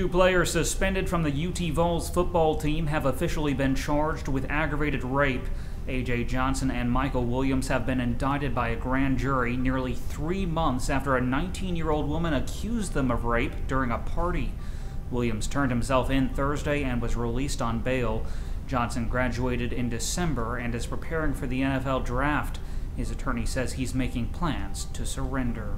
Two players suspended from the UT Vols football team have officially been charged with aggravated rape. A.J. Johnson and Michael Williams have been indicted by a grand jury nearly three months after a 19 year old woman accused them of rape during a party. Williams turned himself in Thursday and was released on bail. Johnson graduated in December and is preparing for the NFL draft. His attorney says he's making plans to surrender.